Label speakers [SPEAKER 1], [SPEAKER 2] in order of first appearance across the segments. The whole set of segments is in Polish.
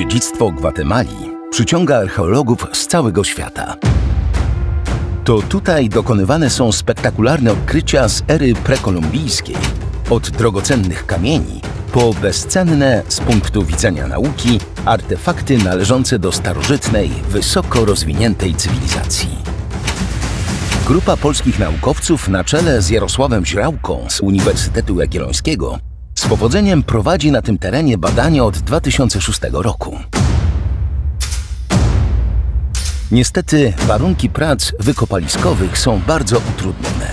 [SPEAKER 1] Dziedzictwo Gwatemali przyciąga archeologów z całego świata. To tutaj dokonywane są spektakularne odkrycia z ery prekolumbijskiej, od drogocennych kamieni po bezcenne z punktu widzenia nauki artefakty należące do starożytnej, wysoko rozwiniętej cywilizacji. Grupa polskich naukowców na czele z Jarosławem Źrałką z Uniwersytetu Jagiellońskiego z powodzeniem prowadzi na tym terenie badania od 2006 roku. Niestety warunki prac wykopaliskowych są bardzo utrudnione.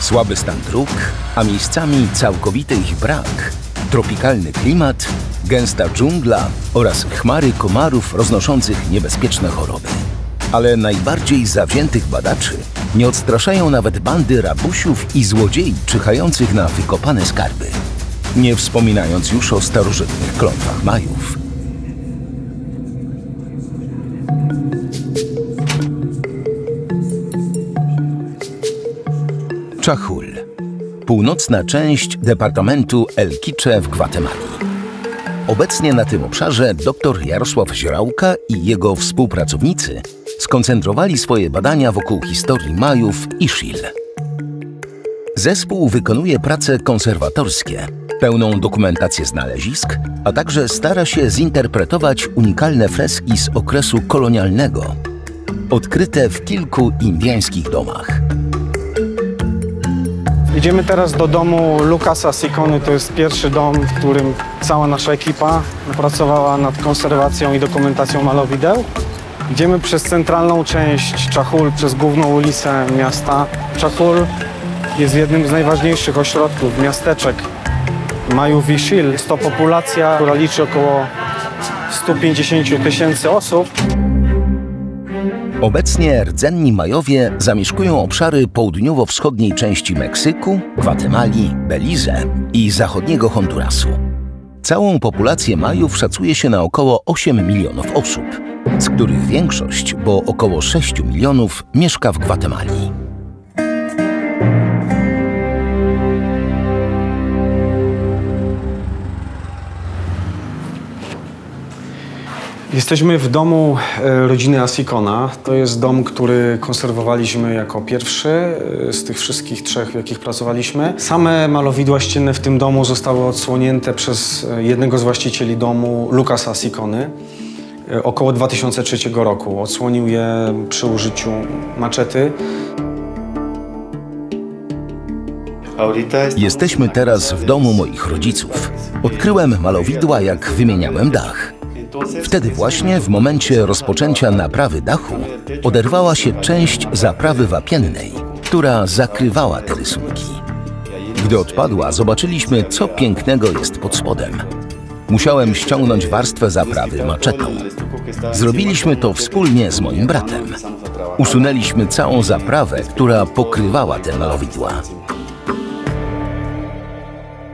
[SPEAKER 1] Słaby stan dróg, a miejscami całkowity ich brak, tropikalny klimat, gęsta dżungla oraz chmary komarów roznoszących niebezpieczne choroby. Ale najbardziej zawziętych badaczy nie odstraszają nawet bandy rabusiów i złodziei czyhających na wykopane skarby. Nie wspominając już o starożytnych klątwach Majów. Czachul. Północna część departamentu El Quiche w Gwatemali. Obecnie na tym obszarze dr Jarosław Zierałka i jego współpracownicy skoncentrowali swoje badania wokół historii Majów i Shil. Zespół wykonuje prace konserwatorskie, pełną dokumentację znalezisk, a także stara się zinterpretować unikalne freski z okresu kolonialnego, odkryte w kilku indyjskich domach.
[SPEAKER 2] Idziemy teraz do domu Lukasa Sikony. To jest pierwszy dom, w którym cała nasza ekipa pracowała nad konserwacją i dokumentacją malowideł. Idziemy przez centralną część Czachul, przez główną ulicę miasta. Czachul jest jednym z najważniejszych ośrodków, miasteczek Maju Wiszil. Jest to populacja, która liczy około 150 tysięcy osób.
[SPEAKER 1] Obecnie rdzenni Majowie zamieszkują obszary południowo-wschodniej części Meksyku, Gwatemali, Belize i zachodniego Hondurasu. Całą populację Majów szacuje się na około 8 milionów osób, z których większość, bo około 6 milionów, mieszka w Gwatemali.
[SPEAKER 2] Jesteśmy w domu e, rodziny Asikona. To jest dom, który konserwowaliśmy jako pierwszy e, z tych wszystkich trzech, w jakich pracowaliśmy. Same malowidła ścienne w tym domu zostały odsłonięte przez e, jednego z właścicieli domu, Lukasa Asikony, około 2003 roku. Odsłonił je przy użyciu maczety.
[SPEAKER 1] Jesteśmy teraz w domu moich rodziców. Odkryłem malowidła, jak wymieniałem dach. Wtedy właśnie, w momencie rozpoczęcia naprawy dachu, oderwała się część zaprawy wapiennej, która zakrywała te rysunki. Gdy odpadła, zobaczyliśmy, co pięknego jest pod spodem. Musiałem ściągnąć warstwę zaprawy maczetą. Zrobiliśmy to wspólnie z moim bratem. Usunęliśmy całą zaprawę, która pokrywała te malowidła.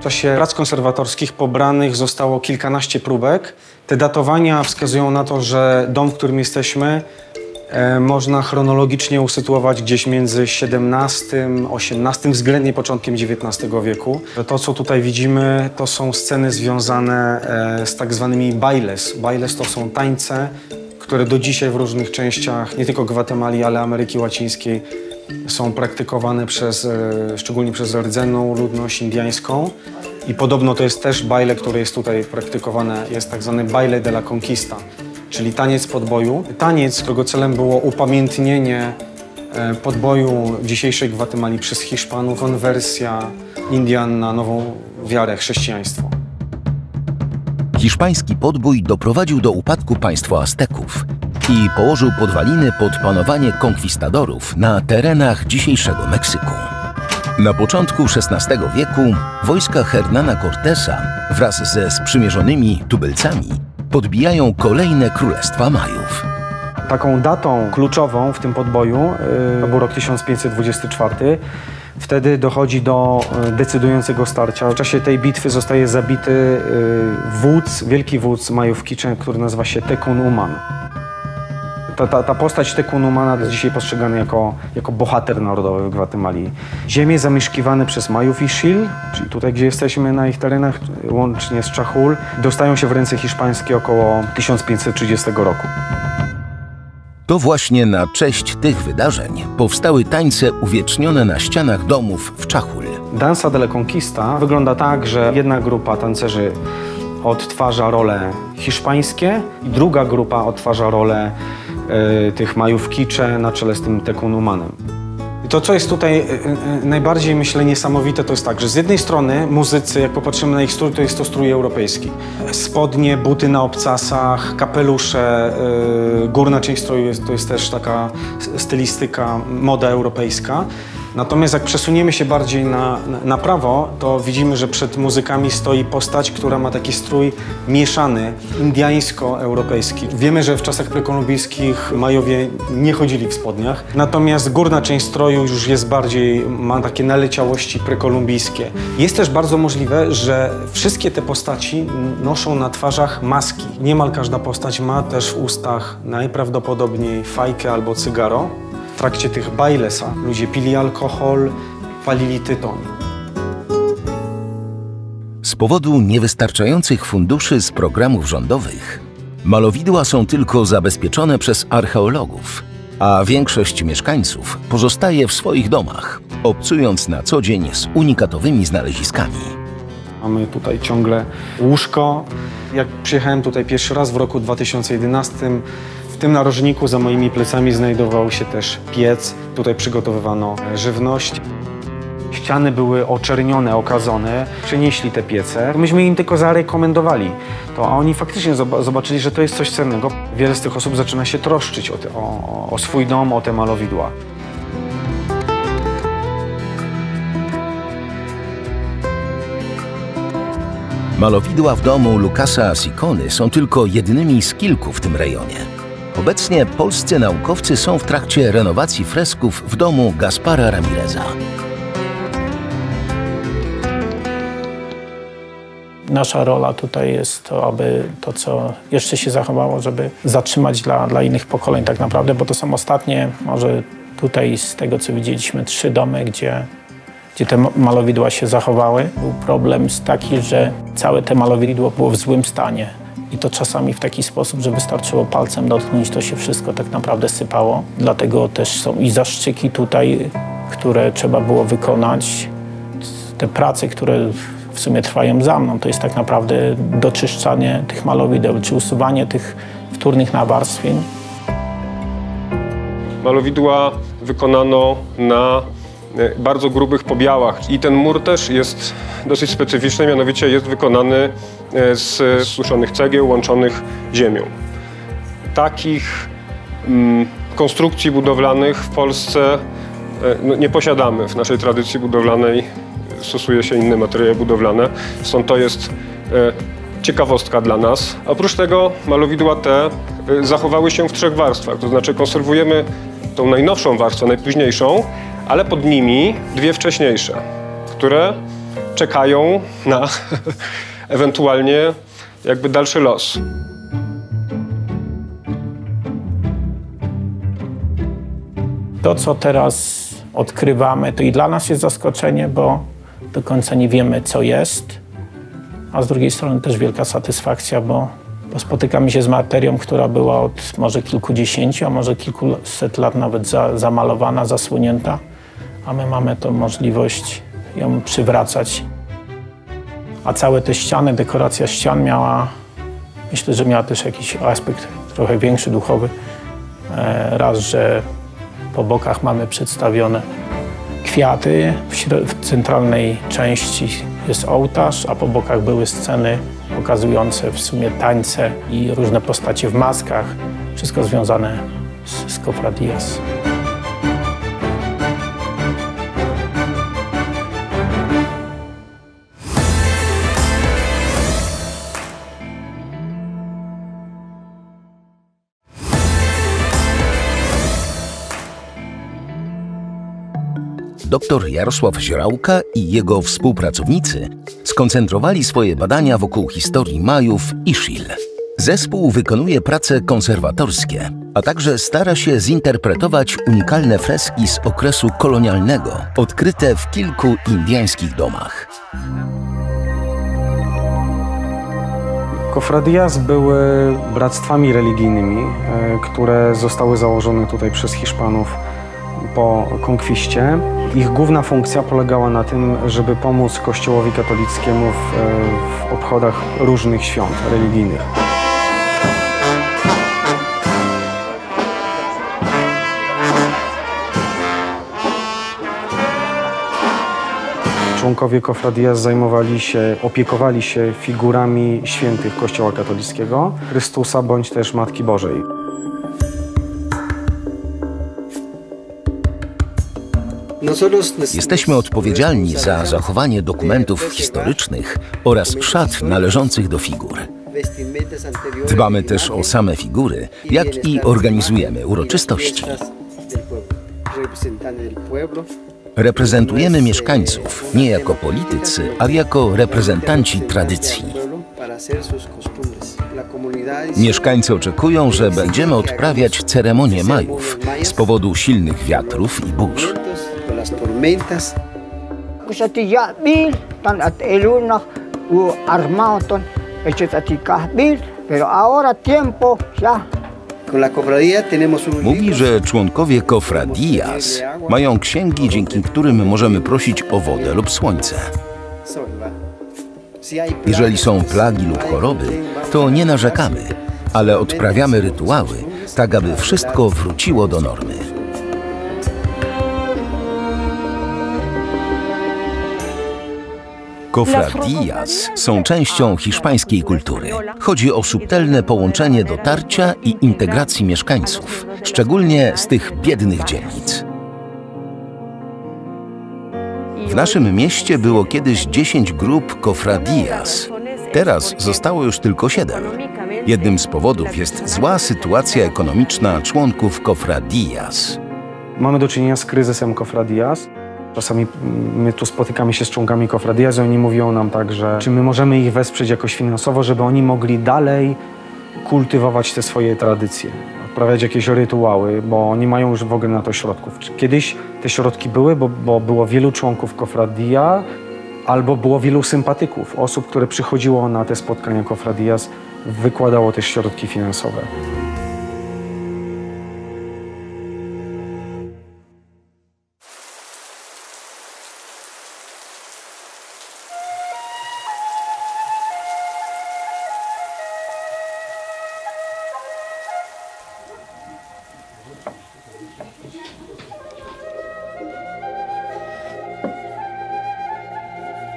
[SPEAKER 2] W czasie prac konserwatorskich pobranych zostało kilkanaście próbek. Te datowania wskazują na to, że dom, w którym jesteśmy, e, można chronologicznie usytuować gdzieś między XVII, XVIII, względnie początkiem XIX wieku. To, co tutaj widzimy, to są sceny związane e, z tak zwanymi bailes. Bailes to są tańce, które do dzisiaj w różnych częściach, nie tylko Gwatemali, ale Ameryki Łacińskiej, są praktykowane przez, e, szczególnie przez rdzenną ludność indyjską. I podobno to jest też baile, które jest tutaj praktykowane, jest tak zwany baile de la conquista, czyli taniec podboju. Taniec, którego celem było upamiętnienie e, podboju dzisiejszej Gwatemali przez Hiszpanów, konwersja Indian na nową wiarę, chrześcijaństwo.
[SPEAKER 1] Hiszpański podbój doprowadził do upadku państwa Azteków i położył podwaliny pod panowanie konkwistadorów na terenach dzisiejszego Meksyku. Na początku XVI wieku wojska Hernana Cortesa wraz ze sprzymierzonymi tubylcami podbijają kolejne królestwa Majów.
[SPEAKER 2] Taką datą kluczową w tym podboju yy, był rok 1524. Wtedy dochodzi do y, decydującego starcia. W czasie tej bitwy zostaje zabity y, wódz, wielki wódz Majów Kiczeń, który nazywa się Tekun Uman. Ta, ta, ta postać Tekunumana jest dzisiaj postrzegana jako, jako bohater narodowy w Gwatemali. Ziemie zamieszkiwane przez Majów i Shil, czyli tutaj, gdzie jesteśmy na ich terenach, łącznie z Czachul, dostają się w ręce hiszpańskie około 1530 roku.
[SPEAKER 1] To właśnie na cześć tych wydarzeń powstały tańce uwiecznione na ścianach domów w Czachul.
[SPEAKER 2] Danza de la Conquista wygląda tak, że jedna grupa tancerzy odtwarza role hiszpańskie i druga grupa odtwarza role tych Majów Kicze na czele z tym Tekunumanem. To, co jest tutaj y, y, najbardziej, myślę, niesamowite, to jest tak, że z jednej strony muzycy, jak popatrzymy na ich strój, to jest to strój europejski. Spodnie, buty na obcasach, kapelusze, górna część stroju jest, to jest też taka stylistyka, moda europejska. Natomiast jak przesuniemy się bardziej na, na, prawo, to widzimy, że przed muzykami stoi postać, która ma taki strój mieszany, indiańsko-europejski. Wiemy, że w czasach prekolumbijskich Majowie nie chodzili w spodniach, natomiast górna część stroju już jest bardziej, ma takie naleciałości prekolumbijskie. Jest też bardzo możliwe, że wszystkie te postaci noszą na twarzach maski. Niemal każda postać ma też w ustach najprawdopodobniej fajkę albo cygaro. W trakcie tych bajlesa ludzie pili alkohol, palili tytoń.
[SPEAKER 1] Z powodu niewystarczających funduszy z programów rządowych, malowidła są tylko zabezpieczone przez archeologów, a większość mieszkańców pozostaje w swoich domach, obcując na co dzień z unikatowymi znaleziskami.
[SPEAKER 2] Mamy tutaj ciągle łóżko. Jak przyjechałem tutaj pierwszy raz w roku 2011, w tym narożniku za moimi plecami znajdował się też piec. Tutaj przygotowywano żywność. Ściany były oczernione, okazone. Przenieśli te piece. Myśmy im tylko zarekomendowali to, a oni faktycznie zobaczyli, że to jest coś cennego. Wiele z tych osób zaczyna się troszczyć o, te, o, o swój dom, o te malowidła.
[SPEAKER 1] Malowidła w domu Lukasa Sikony są tylko jednymi z kilku w tym rejonie. Obecnie polscy naukowcy są w trakcie renowacji fresków w domu Gaspara Ramireza.
[SPEAKER 3] Nasza rola tutaj jest to, aby to, co jeszcze się zachowało, żeby zatrzymać dla, dla innych pokoleń tak naprawdę, bo to są ostatnie, może tutaj z tego, co widzieliśmy, trzy domy, gdzie gdzie te malowidła się zachowały. Był problem taki, że całe te malowidło było w złym stanie. I to czasami w taki sposób, że wystarczyło palcem dotknąć, to się wszystko tak naprawdę sypało. Dlatego też są i zaszczyki tutaj, które trzeba było wykonać. Te prace, które w sumie trwają za mną, to jest tak naprawdę doczyszczanie tych malowideł, czy usuwanie tych wtórnych nawarstwień.
[SPEAKER 4] Malowidła wykonano na E, bardzo grubych pobiałach. I ten mur też jest dosyć specyficzny, mianowicie jest wykonany z suszonych cegieł łączonych ziemią. Takich mm, konstrukcji budowlanych w Polsce e, no, nie posiadamy. W naszej tradycji budowlanej stosuje się inne materiały budowlane, stąd to jest ciekawostka dla nas. Oprócz tego malowidła te zachowały się w trzech warstwach, to znaczy konserwujemy tą najnowszą warstwę, najpóźniejszą, ale pod nimi dwie wcześniejsze, które czekają na ewentualnie jakby dalszy los.
[SPEAKER 3] To, co teraz odkrywamy, to i dla nas jest zaskoczenie, bo do końca nie wiemy, co jest, a z drugiej strony też wielka satysfakcja, bo, bo spotykamy się z materią, która była od może kilkudziesięciu, a może kilkuset lat nawet za, zamalowana, zasłonięta a my mamy tą możliwość ją przywracać. A całe te ściany, dekoracja ścian miała, myślę, że miała też jakiś aspekt trochę większy, duchowy. E, raz, że po bokach mamy przedstawione kwiaty, w, centralnej części jest ołtarz, a po bokach były sceny pokazujące w sumie tańce i różne postacie w maskach, wszystko związane z, z Cofradias.
[SPEAKER 1] Dr Jarosław Zierałka i jego współpracownicy skoncentrowali swoje badania wokół historii Majów i Szil. Zespół wykonuje prace konserwatorskie, a także stara się zinterpretować unikalne freski z okresu kolonialnego, odkryte w kilku indyjskich domach.
[SPEAKER 2] Cofradías były bractwami religijnymi, e, które zostały założone tutaj przez Hiszpanów po konkwiście. Ich główna funkcja polegała na tym, żeby pomóc Kościołowi katolickiemu w, e, w obchodach różnych świąt religijnych. Członkowie Cofradias zajmowali się, opiekowali się figurami świętych Kościoła katolickiego, Chrystusa bądź też Matki Bożej.
[SPEAKER 1] Jesteśmy odpowiedzialni za zachowanie dokumentów historycznych oraz szat należących do figur. Dbamy też o same figury, jak i organizujemy uroczystości. Reprezentujemy mieszkańców nie jako politycy, ale jako reprezentanci tradycji. Mieszkańcy oczekują, że będziemy odprawiać ceremonię majów z powodu silnych wiatrów i burz.
[SPEAKER 5] Tiempo ya.
[SPEAKER 1] Mówi, że członkowie Cofradias mają księgi, dzięki którym możemy prosić o wodę lub słońce. Jeżeli są plagi lub choroby, to nie narzekamy, ale odprawiamy rytuały, tak aby wszystko wróciło do normy. Cofradías są częścią hiszpańskiej kultury. Chodzi o subtelne połączenie dotarcia i integracji mieszkańców, szczególnie z tych biednych dzielnic. W naszym mieście było kiedyś 10 grup Cofradías. Teraz zostało już tylko 7. Jednym z powodów jest zła sytuacja ekonomiczna członków Cofradías.
[SPEAKER 2] Mamy do czynienia z kryzysem Cofradias. Czasami my tu spotykamy się z członkami Cofradias i oni mówią nam tak, że czy my możemy ich wesprzeć jakoś finansowo, żeby oni mogli dalej kultywować te swoje tradycje, odprawiać jakieś rytuały, bo nie mają już w ogóle na to środków. Kiedyś te środki były, bo, bo było wielu członków Cofradia, albo było wielu sympatyków, osób, które przychodziło na te spotkania Cofradias, wykładało też środki finansowe.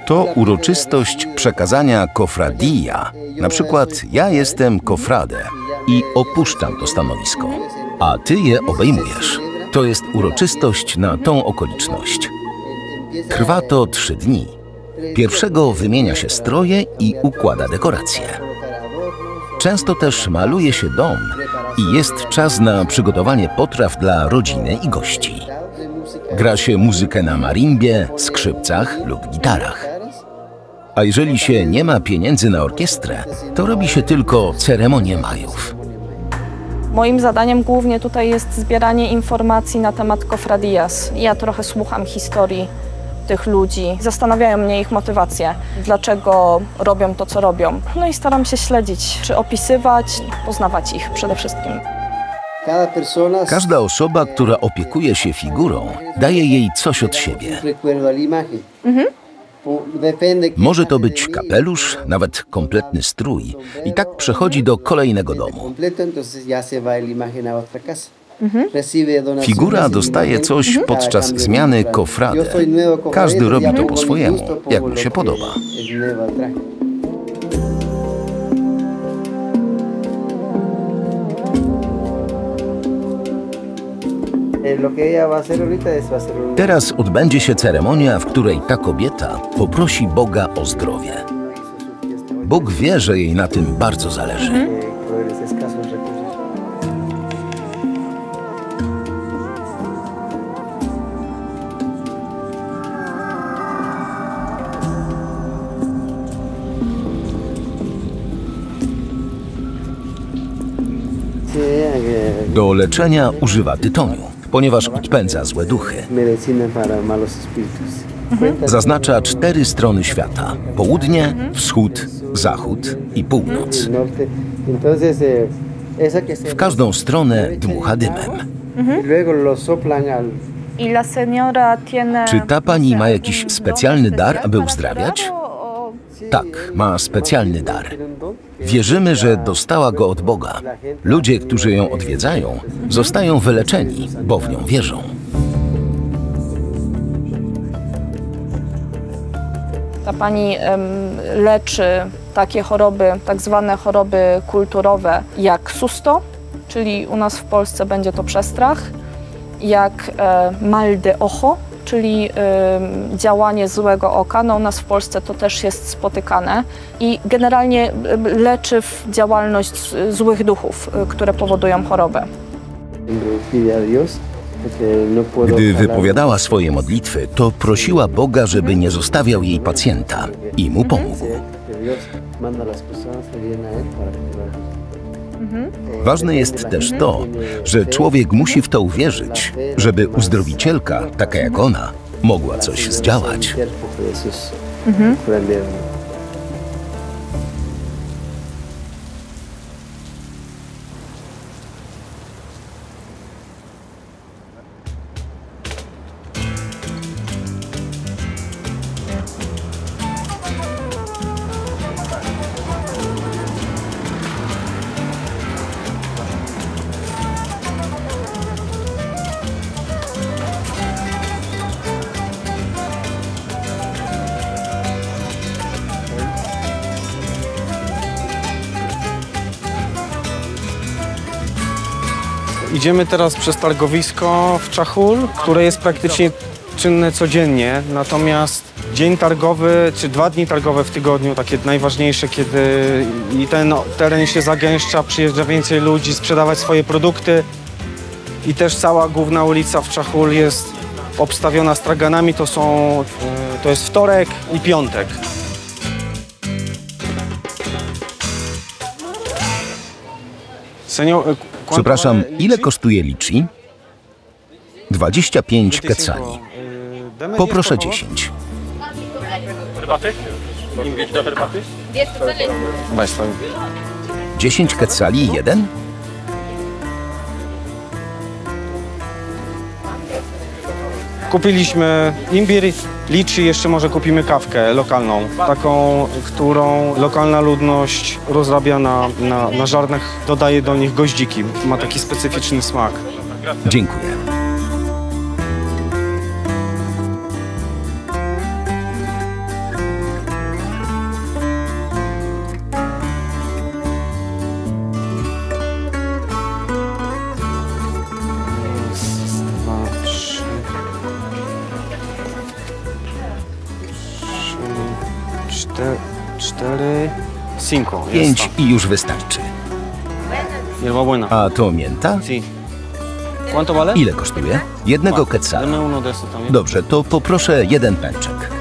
[SPEAKER 1] To uroczystość przekazania kofradia. Na przykład ja jestem kofradę i opuszczam to stanowisko, a ty je obejmujesz. To jest uroczystość na tą okoliczność. Trwa to trzy dni. Pierwszego wymienia się stroje i układa dekoracje. Często też maluje się dom i jest czas na przygotowanie potraw dla rodziny i gości. Gra się muzykę na marimbie, skrzypcach lub gitarach. A jeżeli się nie ma pieniędzy na orkiestrę, to robi się tylko ceremonię majów.
[SPEAKER 6] Moim zadaniem głównie tutaj jest zbieranie informacji na temat Cofradias. Ja trochę słucham historii tych ludzi. Zastanawiają mnie ich motywacje, dlaczego robią to, co robią. No i staram się śledzić, czy opisywać, poznawać ich przede wszystkim.
[SPEAKER 1] Każda osoba, która opiekuje się figurą, daje jej coś od siebie. Może to być kapelusz, nawet kompletny strój i tak przechodzi do kolejnego domu. Figura dostaje coś podczas zmiany kofrady. Każdy robi to po swojemu, jak mu się podoba. Teraz odbędzie się ceremonia, w której ta kobieta poprosi Boga o zdrowie. Bóg wie, że jej na tym bardzo zależy. Do leczenia używa tytoniu, ponieważ odpędza złe duchy. Zaznacza cztery strony świata: południe, wschód, zachód i północ. W każdą stronę dmucha dymem. Czy ta pani ma jakiś specjalny dar, aby uzdrawiać? Tak, ma specjalny dar. Wierzymy, że dostała go od Boga. Ludzie, którzy ją odwiedzają, zostają wyleczeni, bo w nią wierzą.
[SPEAKER 6] Ta pani leczy takie choroby, tak zwane choroby kulturowe, jak susto, czyli u nas w Polsce będzie to przestrach, jak e, mal de ojo, czyli em, działanie złego oka. No, u nas w Polsce to też jest spotykane i generalnie leczy w działalność złych duchów, e, które powodują chorobę.
[SPEAKER 1] Gdy wypowiadała swoje modlitwy, to prosiła Boga, żeby nie zostawiał jej pacjenta i mu pomógł. Ważne jest też to, że człowiek musi w to uwierzyć, żeby uzdrowicielka, taka jak ona, mogła coś zdziałać.
[SPEAKER 7] Intérprete
[SPEAKER 2] Idziemy teraz przez targowisko w Czachul, które jest praktycznie czynne codziennie. Natomiast dzień targowy, czy dwa dni targowe w tygodniu, takie najważniejsze, kiedy i ten teren się zagęszcza, przyjeżdża więcej ludzi sprzedawać swoje produkty. I też cała główna ulica w Czachul jest obstawiona straganami. To są, e, to jest wtorek i piątek. Senior, e, ¿cuánto
[SPEAKER 1] Przepraszam, ile kosztuje liczy? 25 kecali. Poproszę
[SPEAKER 2] 10, por
[SPEAKER 1] 10.
[SPEAKER 4] Herbaty? Do herbaty?
[SPEAKER 2] favor. Weź to.
[SPEAKER 1] 10 kecali i jeden?
[SPEAKER 2] Kupiliśmy imbir, liczy, jeszcze może kupimy kawkę lokalną. Taką, którą lokalna ludność rozrabia na, na, na żarnach, dodaje do nich goździki. Ma taki specyficzny smak.
[SPEAKER 1] Dziękuję.
[SPEAKER 2] Cinco. ya
[SPEAKER 1] 5
[SPEAKER 2] está.
[SPEAKER 1] i już wystarczy. A to mięta? Ile kosztuje? Jednego
[SPEAKER 2] también.
[SPEAKER 1] Dobrze, to poproszę jeden pęczek.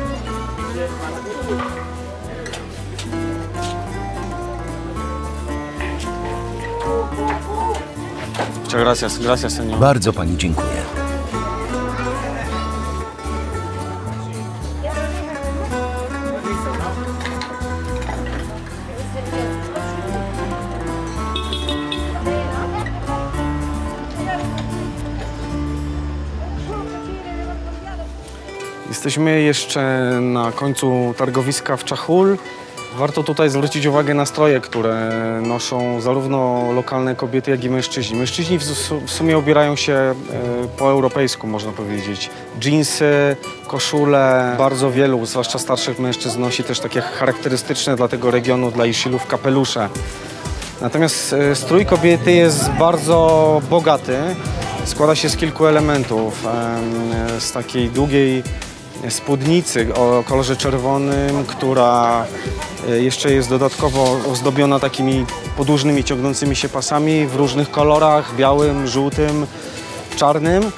[SPEAKER 1] Bardzo pani dziękuję.
[SPEAKER 2] Jesteśmy jeszcze na końcu targowiska w Czachul. Warto tutaj zwrócić uwagę na stroje, które noszą zarówno lokalne kobiety, jak i mężczyźni. Mężczyźni w, su- w sumie ubierają się e, po europejsku, można powiedzieć. Dżinsy, koszule, bardzo wielu, zwłaszcza starszych mężczyzn, nosi też takie charakterystyczne dla tego regionu, dla Iszilów, kapelusze. Natomiast e, strój kobiety jest bardzo bogaty. Składa się z kilku elementów. Em, Z takiej długiej spódnicy o kolorze czerwonym, która e, jeszcze jest dodatkowo ozdobiona takimi podłużnymi, ciągnącymi się pasami w różnych kolorach, białym, żółtym, czarnym.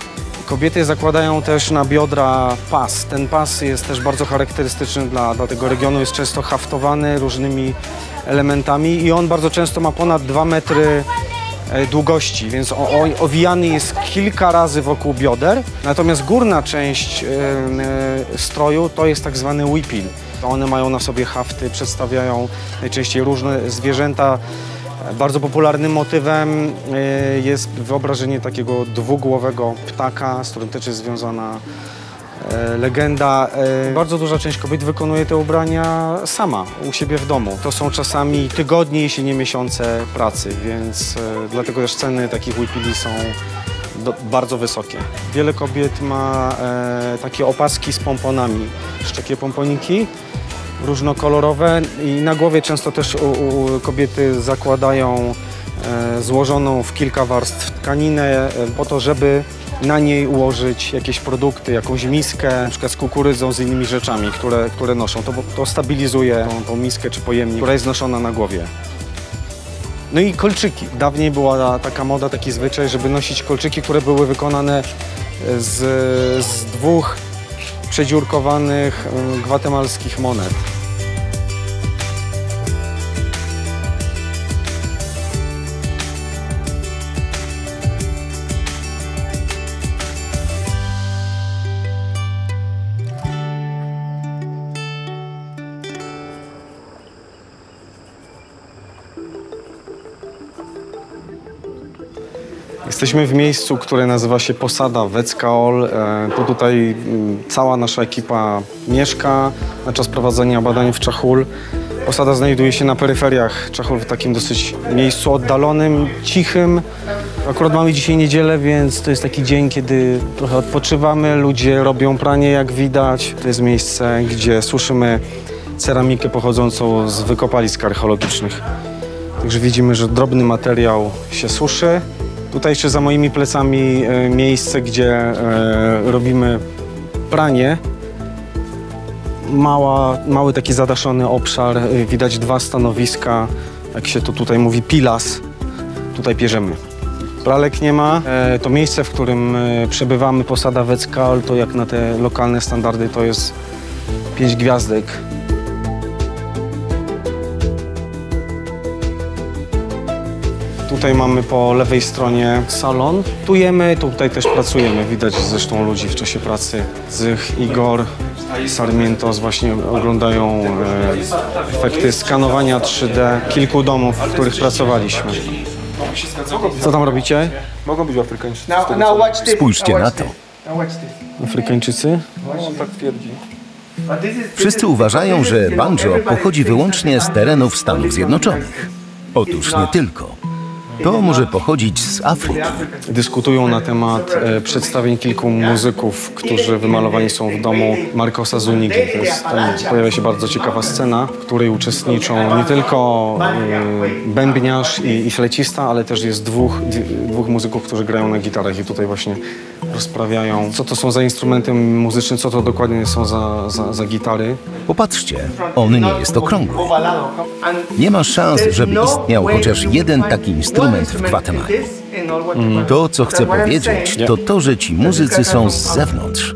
[SPEAKER 2] Kobiety zakładają też na biodra pas. Ten pas jest też bardzo charakterystyczny dla, dla tego regionu, jest często haftowany różnymi elementami i on bardzo często ma ponad 2 metry długości, więc owijany jest kilka razy wokół bioder. Natomiast górna część e, e, stroju to jest tak zwany whipil. To one mają na sobie hafty, przedstawiają najczęściej różne zwierzęta. Bardzo popularnym motywem e, jest wyobrażenie takiego dwugłowego ptaka, z którym też jest związana e, legenda. E, Bardzo duża część kobiet wykonuje te ubrania sama, u siebie w domu. To są czasami tygodnie, jeśli nie miesiące pracy, więc e, dlatego też ceny takich whipili są do, bardzo wysokie. Wiele kobiet ma e, takie opaski z pomponami, szczekie pomponiki różnokolorowe i na głowie często też u, u kobiety zakładają e, złożoną w kilka warstw tkaninę e, po to, żeby na niej ułożyć jakieś produkty, jakąś miskę, na przykład z kukurydzą, z innymi rzeczami, które, które noszą. To, to stabilizuje tą, tą miskę czy pojemnik, która jest noszona na głowie. No i kolczyki. Dawniej była taka moda, taki zwyczaj, żeby nosić kolczyki, które były wykonane z, z dwóch przedziurkowanych e, gwatemalskich monet. Jesteśmy w miejscu, które nazywa się Posada Weckaol. E, To tutaj mm, cała nasza ekipa mieszka na czas prowadzenia badań w Czachul. Posada znajduje się na peryferiach Czachul, w takim dosyć miejscu oddalonym, cichym. Akurat mamy dzisiaj niedzielę, więc to jest taki dzień, kiedy trochę odpoczywamy. Ludzie robią pranie, jak widać. To jest miejsce, gdzie suszymy ceramikę pochodzącą z wykopalisk archeologicznych. Także widzimy, że drobny materiał się suszy. Tutaj jeszcze za moimi plecami e, miejsce, gdzie e, robimy pranie. Mała, mały taki zadaszony obszar, e, widać dwa stanowiska, jak się to tutaj mówi, pilas. Tutaj pierzemy. Pralek nie ma. To miejsce, w którym przebywamy, posada Weckal, to jak na te lokalne standardy to jest pięć gwiazdek. Tutaj mamy po lewej stronie salon. Tu jemy, tutaj też pracujemy. Widać zresztą ludzi w czasie pracy. Zych, Igor, Sarmientos właśnie oglądają e, efekty skanowania 3D kilku domów, w których pracowaliśmy. Co tam robicie?
[SPEAKER 4] Mogą być Afrykańczycy.
[SPEAKER 1] Spójrzcie na to.
[SPEAKER 2] Afrykańczycy?
[SPEAKER 4] On tak twierdzi.
[SPEAKER 1] Wszyscy uważają, że banjo pochodzi wyłącznie z terenów Stanów Zjednoczonych. Otóż nie tylko. To może pochodzić z Afryki.
[SPEAKER 2] Dyskutują na temat e, przedstawień kilku muzyków, którzy wymalowani są w domu Marcosa Zunigi. To jest, tam pojawia się bardzo ciekawa scena, w której uczestniczą nie tylko e, bębniarz i, i flecista, ale też jest dwóch, dw- dwóch muzyków, którzy grają na gitarach i tutaj właśnie rozprawiają, co to są za instrumenty muzyczne, co to dokładnie są za, za, za gitary.
[SPEAKER 1] Popatrzcie, on nie jest okrągły. Nie ma szans, żeby istniał chociaż jeden taki
[SPEAKER 8] one
[SPEAKER 1] instrument w Gwatemali. To, co chcę powiedzieć, to to, że ci muzycy są z zewnątrz.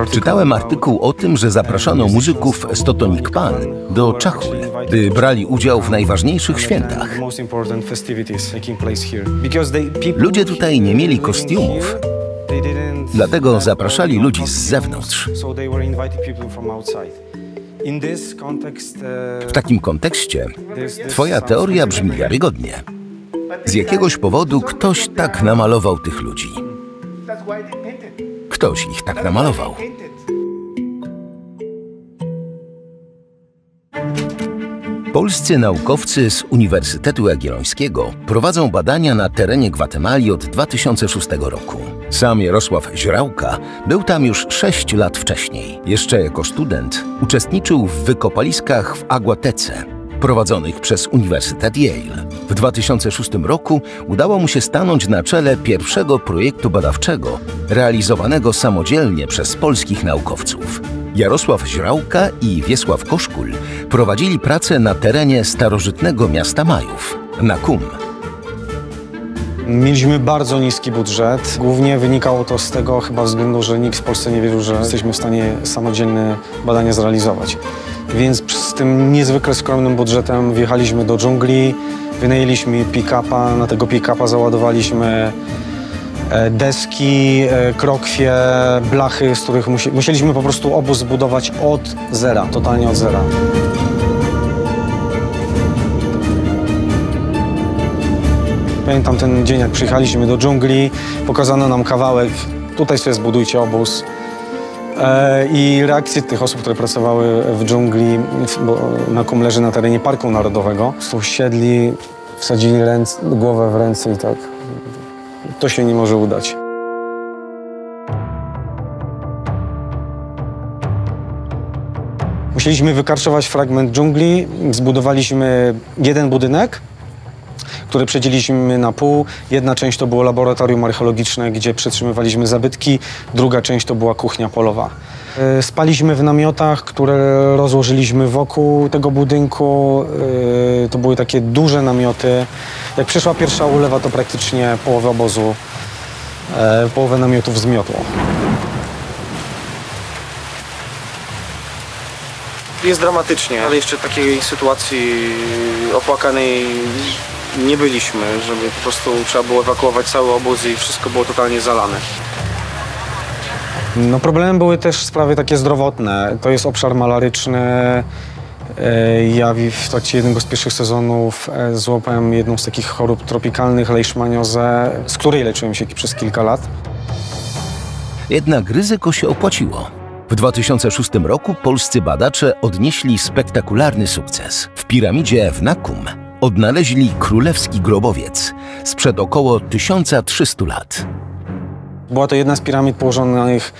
[SPEAKER 2] Article
[SPEAKER 1] Czytałem artykuł o tym, że zapraszano muzyków z Totonik Pan do Czachul, by brali udział w najważniejszych świętach. Ludzie tutaj nie mieli kostiumów, dlatego zapraszali ludzi z zewnątrz. W takim kontekście twoja teoria brzmi wiarygodnie. Z jakiegoś powodu ktoś tak namalował tych ludzi. Ktoś ich tak namalował. Polscy naukowcy z Uniwersytetu Jagiellońskiego prowadzą badania na terenie Gwatemali od 2006 roku. Sam Jarosław Źrałka był tam już 6 lat wcześniej. Jeszcze jako student uczestniczył w wykopaliskach w Aguatece, prowadzonych przez Uniwersytet Yale. W 2006 roku udało mu się stanąć na czele pierwszego projektu badawczego realizowanego samodzielnie przez polskich naukowców. Jarosław Źrałka i Wiesław Koszkul prowadzili pracę na terenie starożytnego miasta Majów, Nakum.
[SPEAKER 2] Mieliśmy bardzo niski budżet. Głównie wynikało to z tego chyba względu, że nikt w Polsce nie wierzył, że jesteśmy w stanie samodzielne badania zrealizować. Więc z tym niezwykle skromnym budżetem wjechaliśmy do dżungli, wynajęliśmy pick-upa, na tego pick-upa załadowaliśmy e, deski, e, krokwie, blachy, z których musi, musieliśmy po prostu obóz zbudować od zera, totalnie od zera. Pamiętam ten dzień, jak przyjechaliśmy do dżungli, pokazano nam kawałek, tutaj sobie zbudujcie obóz. E, I reakcje tych osób, które pracowały w dżungli, Nakum leży na terenie Parku Narodowego, siedli, wsadzili ręce, głowę w ręce i tak, to się nie może udać. Musieliśmy wykarczować fragment dżungli, zbudowaliśmy jeden budynek, który przedzieliliśmy na pół. Jedna część to było laboratorium archeologiczne, gdzie przetrzymywaliśmy zabytki, druga część to była kuchnia polowa. E, Spaliśmy w namiotach, które rozłożyliśmy wokół tego budynku. E, To były takie duże namioty. Jak przyszła pierwsza ulewa, to praktycznie połowę obozu, e, połowę namiotów zmiotło. Jest dramatycznie, ale jeszcze takiej sytuacji opłakanej nie byliśmy, żeby po prostu trzeba było ewakuować cały obóz i wszystko było totalnie zalane. No problemem były też sprawy takie zdrowotne. To jest obszar malaryczny. E, Ja w trakcie jednego z pierwszych sezonów e, złapałem jedną z takich chorób tropikalnych, leishmaniozę, z której leczyłem się przez kilka lat.
[SPEAKER 1] Jednak ryzyko się opłaciło. W 2006 roku polscy badacze odnieśli spektakularny sukces. W piramidzie w Nakum odnaleźli królewski grobowiec sprzed około 1300 lat.
[SPEAKER 2] Była to jedna z piramid położonych,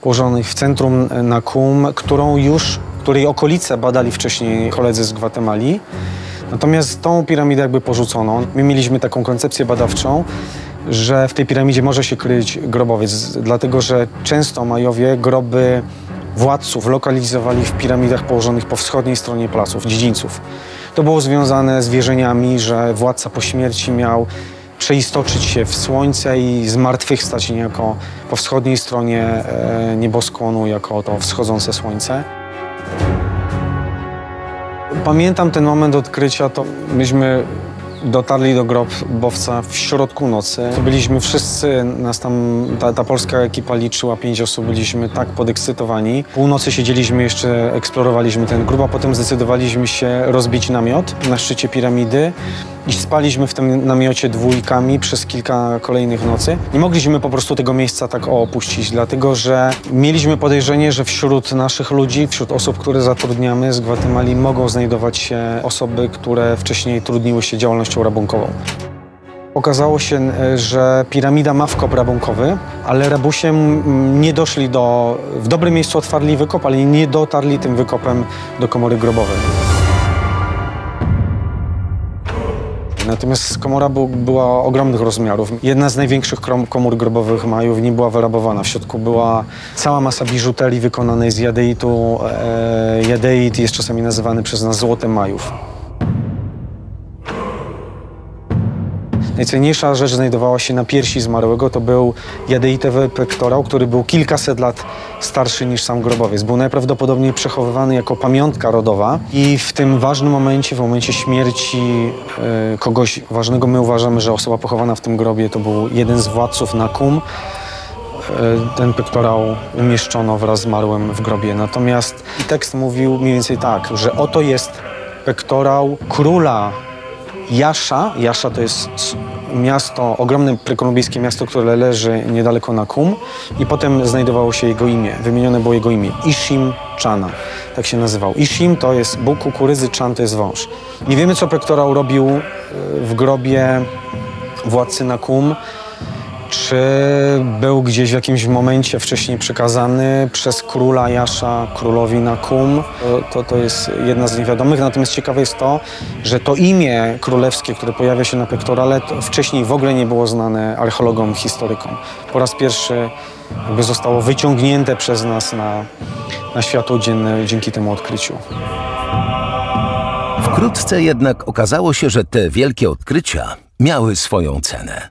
[SPEAKER 2] położonych w centrum Nakum, którą już, której okolice badali wcześniej koledzy z Gwatemali. Natomiast tą piramidę jakby porzucono. My mieliśmy taką koncepcję badawczą, że w tej piramidzie może się kryć grobowiec, dlatego że często Majowie groby władców lokalizowali w piramidach położonych po wschodniej stronie placów, dziedzińców. To było związane z wierzeniami, że władca po śmierci miał przeistoczyć się w słońce i zmartwychwstać niejako po wschodniej stronie e, nieboskłonu jako to wschodzące słońce. Pamiętam ten moment odkrycia, to myśmy dotarli do grobowca w środku nocy. To byliśmy wszyscy, nas tam, ta, ta polska ekipa liczyła pięć osób, byliśmy tak podekscytowani. Północy siedzieliśmy jeszcze, eksplorowaliśmy ten grób, a potem zdecydowaliśmy się rozbić namiot na szczycie piramidy i spaliśmy w tym namiocie dwójkami przez kilka kolejnych nocy. Nie mogliśmy po prostu tego miejsca tak opuścić, dlatego że mieliśmy podejrzenie, że wśród naszych ludzi, wśród osób, które zatrudniamy z Gwatemali mogą znajdować się osoby, które wcześniej trudniły się działalnością rabunkową. Okazało się, e, że piramida ma wkop rabunkowy, ale rabusie mm, nie doszli do... W dobrym miejscu otwarli wykop, ale nie dotarli tym wykopem do komory grobowej. Natomiast komora była ogromnych rozmiarów. Jedna z największych komór grobowych Majów nie była wyrabowana. W środku była cała masa biżuterii wykonanej z jadeitu. E, jadeit jest czasami nazywany przez nas złotem Majów. Najcenniejsza rzecz znajdowała się na piersi zmarłego. To był jadeitowy pektorał, który był kilkaset lat starszy niż sam grobowiec. Był najprawdopodobniej przechowywany jako pamiątka rodowa i w tym ważnym momencie, w momencie śmierci e, kogoś ważnego, my uważamy, że osoba pochowana w tym grobie to był jeden z władców Nakum. E, Ten pektorał umieszczono wraz z zmarłym w grobie. Natomiast tekst mówił mniej więcej tak, że oto jest pektorał króla Jasza. Jasza to jest miasto, ogromne prekolumbijskie miasto, które leży niedaleko na Kum i potem znajdowało się jego imię, wymienione było jego imię, Ishim Chana, tak się nazywał. Ishim to jest bóg kukurydzy, Chan to jest wąż. Nie wiemy, co pektorał robił e, w grobie władcy na Kum, czy był gdzieś w jakimś momencie wcześniej przekazany przez króla Jasza królowi Nakum. To, to, jest jedna z niewiadomych. Natomiast ciekawe jest to, że to imię królewskie, które pojawia się na pektorale, to wcześniej w ogóle nie było znane archeologom, historykom. Po raz pierwszy jakby zostało wyciągnięte przez nas na, na światło dzienne dzięki temu odkryciu.
[SPEAKER 1] Wkrótce jednak okazało się, że te wielkie odkrycia miały swoją cenę.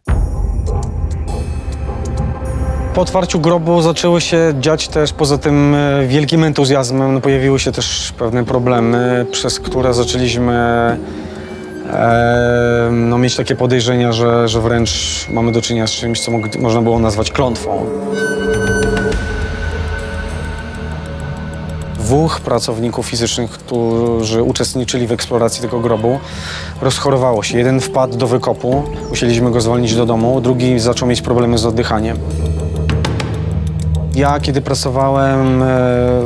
[SPEAKER 2] Po otwarciu grobu zaczęły się dziać też poza tym e, wielkim entuzjazmem, no pojawiły się też pewne problemy, przez które zaczęliśmy e, no, mieć takie podejrzenia, że, że wręcz mamy do czynienia z czymś, co można było nazwać klątwą. Dwóch pracowników fizycznych, którzy uczestniczyli w eksploracji tego grobu, rozchorowało się. Jeden wpadł do wykopu, musieliśmy go zwolnić do domu, drugi zaczął mieć problemy z oddychaniem. Ja, kiedy pracowałem e,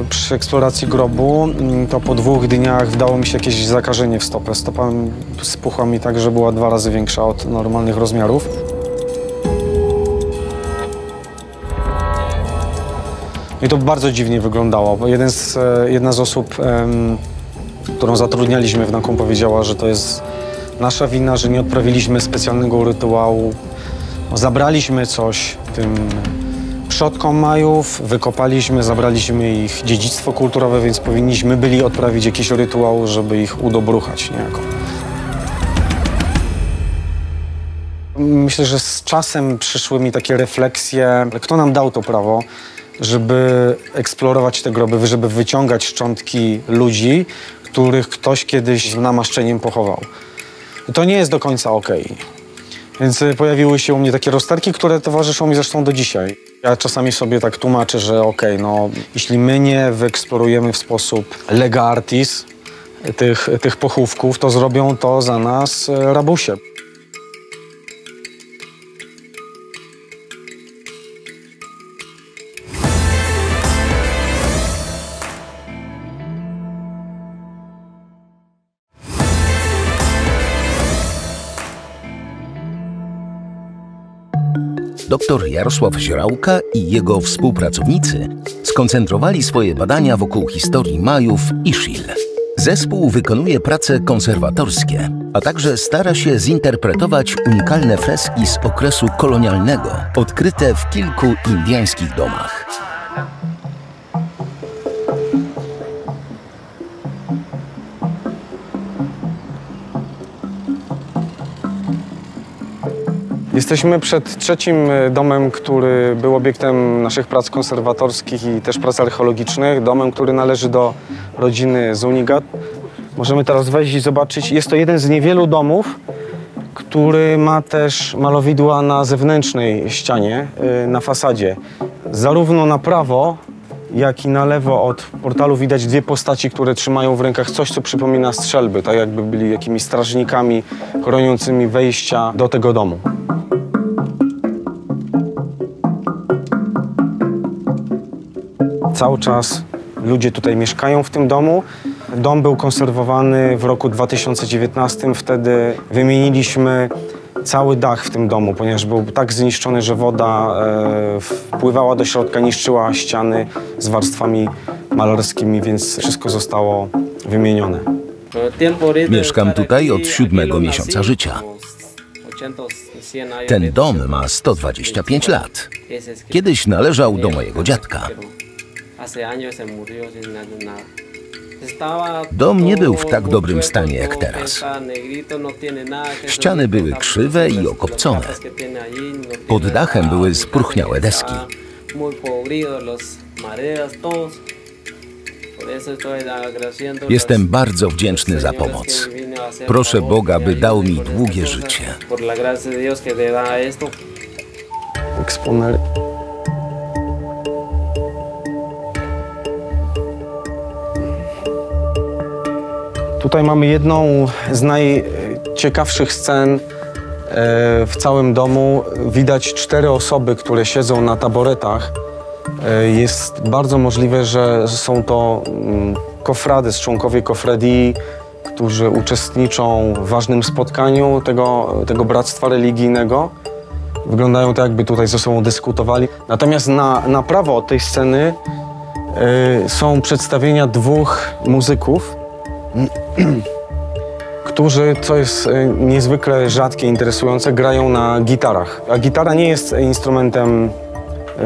[SPEAKER 2] przy eksploracji grobu, mm, to po dwóch dniach wdało mi się jakieś zakażenie w stopę. Stopa spuchła mi tak, że była dwa razy większa od normalnych rozmiarów. I to bardzo dziwnie wyglądało, bo jeden z, e, jedna z osób, em, którą zatrudnialiśmy w Nakum powiedziała, że to jest nasza wina, że nie odprawiliśmy specjalnego rytuału. Zabraliśmy coś tym przodkom Majów, wykopaliśmy, zabraliśmy ich dziedzictwo kulturowe, więc powinniśmy byli odprawić jakiś rytuał, żeby ich udobruchać niejako. Myślę, że z czasem przyszły mi takie refleksje, kto nam dał to prawo, żeby eksplorować te groby, żeby wyciągać szczątki ludzi, których ktoś kiedyś z namaszczeniem pochował. To nie jest do końca okej. Więc y, pojawiły się u mnie takie rozterki, które towarzyszą mi zresztą do dzisiaj. Ja czasami sobie tak tłumaczę, że okej, no jeśli my nie wyeksplorujemy w sposób lega artis tych, tych pochówków, to zrobią to za nas y, rabusie.
[SPEAKER 1] Dr Jarosław Zierałka i jego współpracownicy skoncentrowali swoje badania wokół historii Majów i Szil. Zespół wykonuje prace konserwatorskie, a także stara się zinterpretować unikalne freski z okresu kolonialnego, odkryte w kilku indyjskich domach.
[SPEAKER 2] Jesteśmy przed trzecim e, domem, który był obiektem naszych prac konserwatorskich i też prac archeologicznych. Domem, który należy do rodziny Zunigat. Możemy teraz wejść i zobaczyć. Jest to jeden z niewielu domów, który ma też malowidła na zewnętrznej ścianie, e, na fasadzie. Zarówno na prawo, jak i na lewo od portalu widać dwie postaci, które trzymają w rękach coś, co przypomina strzelby, tak jakby byli jakimiś strażnikami chroniącymi wejścia do tego domu. Cały czas ludzie tutaj mieszkają w tym domu. Dom był konserwowany w roku 2019. Wtedy wymieniliśmy cały dach w tym domu, ponieważ był tak zniszczony, że woda e, wpływała do środka, niszczyła ściany z warstwami malarskimi, więc wszystko zostało wymienione.
[SPEAKER 1] Mieszkam tutaj od siódmego miesiąca życia. Ten dom ma 125 lat. Kiedyś należał do mojego dziadka. Dom nie był w tak dobrym stanie jak teraz. Ściany były krzywe i okopcone. Pod dachem były spróchniałe deski. Jestem bardzo wdzięczny za pomoc. Proszę Boga, by dał mi długie życie.
[SPEAKER 2] Tutaj mamy jedną z najciekawszych scen e, w całym domu. Widać cztery osoby, które siedzą na taboretach. E, Jest bardzo możliwe, że są to mm, kofrades, członkowie kofredii, którzy uczestniczą w ważnym spotkaniu tego, tego bractwa religijnego. Wyglądają tak, jakby tutaj ze sobą dyskutowali. Natomiast na, na prawo od tej sceny y, są przedstawienia dwóch muzyków, którzy, co jest y, niezwykle rzadkie, interesujące, grają na gitarach. A gitara nie jest instrumentem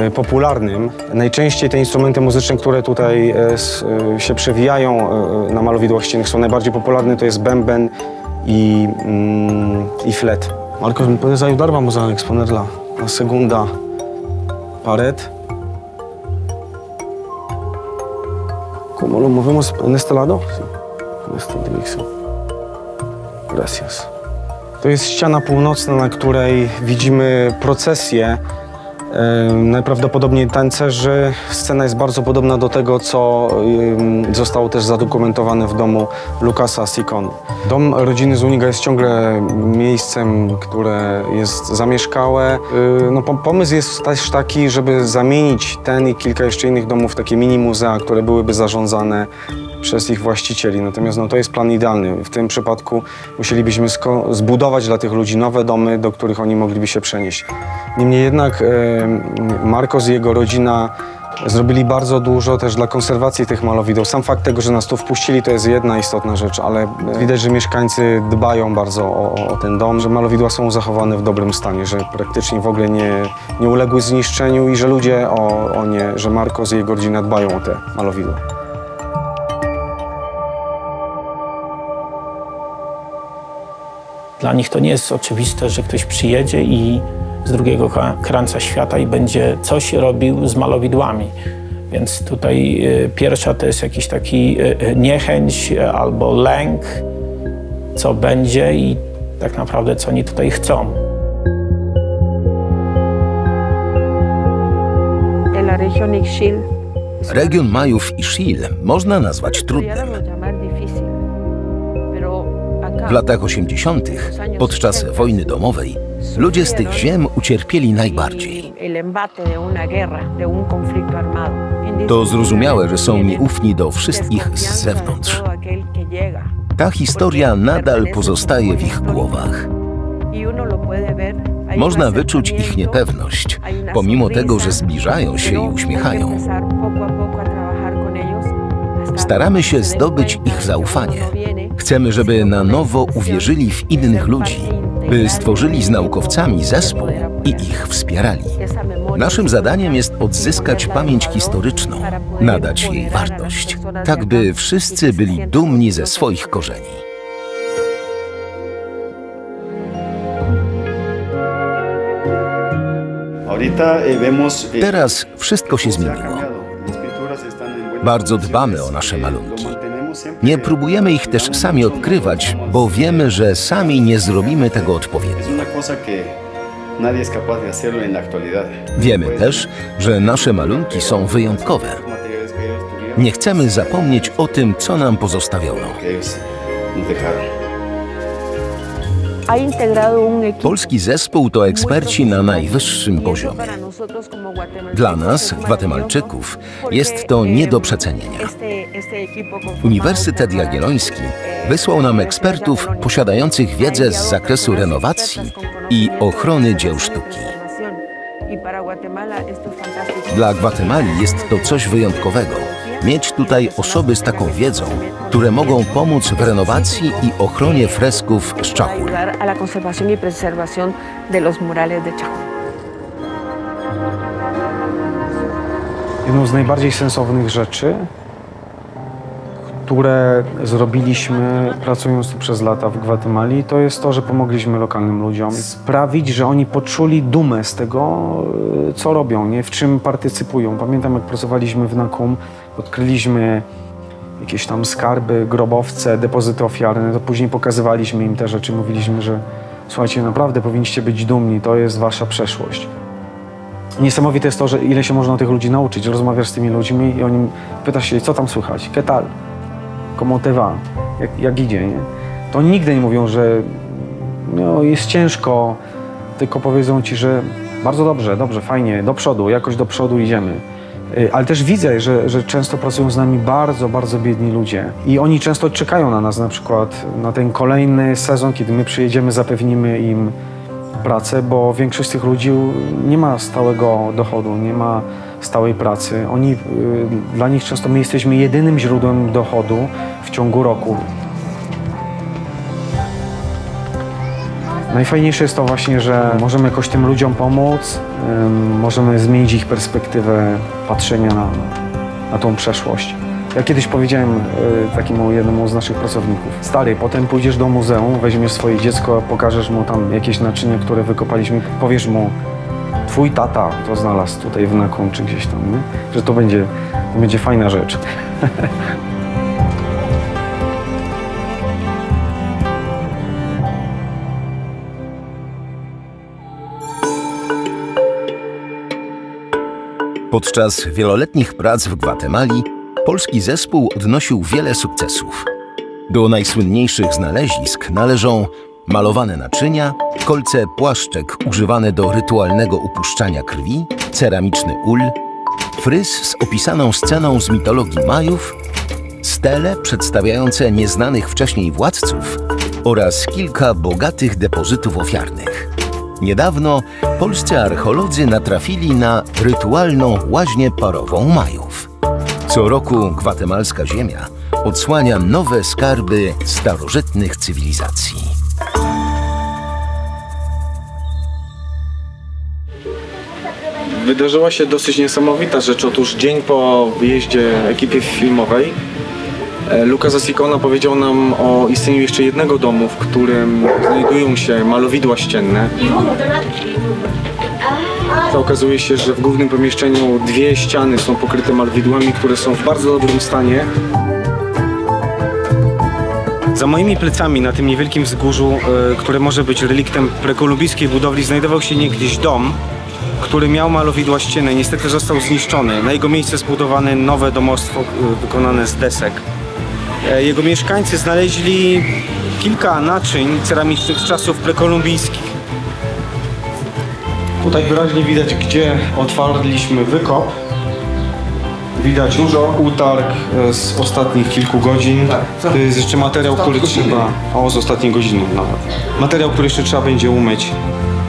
[SPEAKER 2] y, popularnym. Najczęściej te instrumenty muzyczne, które tutaj y, się przewijają na malowidłach ściennych są najbardziej popularne, to jest bęben i, mm, i flet. Marko, podezaju darba mu za eksponerla. Na segunda pared. ¿Cómo lo movemos en este lado? En esta dirección. Gracias. To jest ściana północna, na której widzimy procesję. Najprawdopodobniej tańcerzy. Scena jest bardzo podobna do tego, co zostało też zadokumentowane w domu Lukasa Sikonu. Dom rodziny Zuniga jest ciągle miejscem, które jest zamieszkałe. Y, No, po- pomysł jest też taki, żeby zamienić ten i kilka jeszcze innych domów w takie mini muzea, które byłyby zarządzane przez ich właścicieli. Natomiast no, to jest plan idealny. W tym przypadku musielibyśmy zbudować dla tych ludzi nowe domy, do których oni mogliby się przenieść. Niemniej jednak e, Marcos i jego rodzina zrobili bardzo dużo też dla konserwacji tych malowideł. Sam fakt tego, że nas tu wpuścili, to jest jedna istotna rzecz, ale widać, że mieszkańcy dbają bardzo o, o ten dom, że malowidła są zachowane w dobrym stanie, że praktycznie w ogóle nie, nie uległy zniszczeniu i że ludzie o, o nie, że Marcos i jego rodzina dbają o te malowidła.
[SPEAKER 3] Dla nich to nie jest oczywiste, że ktoś przyjedzie i z drugiego krańca świata i będzie coś robił z malowidłami. Więc tutaj y, pierwsza to jest jakiś taki y, y, niechęć albo lęk, co będzie i tak naprawdę co oni tutaj chcą.
[SPEAKER 1] Region Majów i Szil można nazwać trudnym. W latach 80., podczas wojny domowej, ludzie z tych ziem ucierpieli najbardziej. To zrozumiałe, że są nieufni do wszystkich z zewnątrz. Ta historia nadal pozostaje w ich głowach.
[SPEAKER 9] Y
[SPEAKER 1] Można wyczuć ich niepewność, pomimo tego, że zbliżają się i uśmiechają. Staramy się zdobyć ich zaufanie. Chcemy, żeby na nowo uwierzyli w innych ludzi, by stworzyli z naukowcami zespół i ich wspierali. Naszym zadaniem jest odzyskać pamięć historyczną, nadać jej wartość, tak by wszyscy byli dumni ze swoich korzeni.
[SPEAKER 10] Eh, eh,
[SPEAKER 1] Teraz wszystko się zmieniło. Bardzo dbamy o nasze malunki. Nie próbujemy ich też sami odkrywać, bo wiemy, że sami nie zrobimy tego odpowiednio. Wiemy też, że nasze malunki są wyjątkowe. Nie chcemy zapomnieć o tym, co nam pozostawiono. Polski zespół to eksperci na najwyższym poziomie. Dla nas, Gwatemalczyków, jest to nie do przecenienia. Uniwersytet Jagielloński wysłał nam ekspertów posiadających wiedzę z zakresu renowacji i ochrony dzieł sztuki. Dla Gwatemali jest to coś wyjątkowego. Mieć tutaj osoby z taką wiedzą, które mogą pomóc w renowacji i ochronie fresków z Czachul.
[SPEAKER 9] y.
[SPEAKER 2] Jedną z najbardziej sensownych rzeczy, które zrobiliśmy pracując tu przez lata w Gwatemali, to jest to, że pomogliśmy lokalnym ludziom sprawić, że oni poczuli dumę z tego, y, co robią, nie? w czym partycypują. Pamiętam, jak pracowaliśmy w Nakum, odkryliśmy jakieś tam skarby, grobowce, depozyty ofiarne, to później pokazywaliśmy im te rzeczy, mówiliśmy, że słuchajcie, naprawdę powinniście być dumni, to jest wasza przeszłość. Niesamowite jest to, że ile się można tych ludzi nauczyć. Rozmawiasz z tymi ludźmi i oni pytasz się, co tam słychać? ¿Qué tal? ¿Cómo te va? Jak, jak idzie, nie? To oni nigdy nie mówią, że no, jest ciężko, tylko powiedzą ci, że bardzo dobrze, dobrze, fajnie, do przodu, jakoś do przodu idziemy. Y, Ale też widzę, że, że często pracują z nami bardzo, bardzo biedni ludzie. I oni często czekają na nas, na przykład na ten kolejny sezon, kiedy my przyjedziemy, zapewnimy im pracę, bo większość z tych ludzi nie ma stałego dochodu, nie ma stałej pracy. Oni, y, dla nich często my jesteśmy jedynym źródłem dochodu w ciągu roku. Najfajniejsze jest to właśnie, że możemy jakoś tym ludziom pomóc, możemy zmienić ich perspektywę patrzenia na, na tą przeszłość. Ja kiedyś powiedziałem y, takiemu jednemu z naszych pracowników, stary, potem pójdziesz do muzeum, weźmiesz swoje dziecko, pokażesz mu tam jakieś naczynie, które wykopaliśmy, powiesz mu, twój tata to znalazł tutaj w Naką czy gdzieś tam, nie? że to będzie, to będzie fajna rzecz.
[SPEAKER 1] Podczas wieloletnich prac w Gwatemali polski zespół odnosił wiele sukcesów. Do najsłynniejszych znalezisk należą malowane naczynia, kolce płaszczek używane do rytualnego upuszczania krwi, ceramiczny ul, fryz z opisaną sceną z mitologii Majów, stele przedstawiające nieznanych wcześniej władców oraz kilka bogatych depozytów ofiarnych. Niedawno polscy archeolodzy natrafili na rytualną łaźnię parową Majów. Co roku gwatemalska ziemia odsłania nowe skarby starożytnych cywilizacji.
[SPEAKER 2] Wydarzyła się dosyć niesamowita rzecz. Otóż dzień po wyjeździe ekipy filmowej Luka Zasikona powiedział nam o istnieniu jeszcze jednego domu, w którym znajdują się malowidła ścienne. To okazuje się, że w głównym pomieszczeniu dwie ściany są pokryte malowidłami, które są w bardzo dobrym stanie. Za moimi plecami na tym niewielkim wzgórzu, e, które może być reliktem prekolumbijskiej budowli, znajdował się niegdyś dom, który miał malowidła ścienne. Niestety został zniszczony. Na jego miejsce zbudowano nowe domostwo e, wykonane z desek. E, Jego mieszkańcy znaleźli kilka naczyń ceramicznych z czasów prekolumbijskich. Tutaj wyraźnie widać, gdzie otwarliśmy wykop. Widać dużo utarg e, z ostatnich kilku godzin. To jest jeszcze materiał, który trzeba... O, z ostatniej godziny nawet. Materiał, który jeszcze trzeba będzie umyć.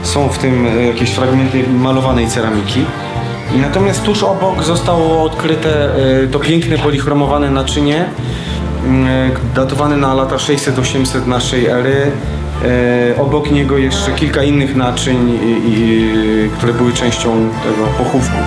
[SPEAKER 2] Są w tym e, jakieś fragmenty malowanej ceramiki. Natomiast tuż obok zostało odkryte to piękne polichromowane naczynie, mm, datowane na lata 600-800 naszej ery. E, Obok niego jeszcze kilka innych naczyń, które były częścią tego pochówku.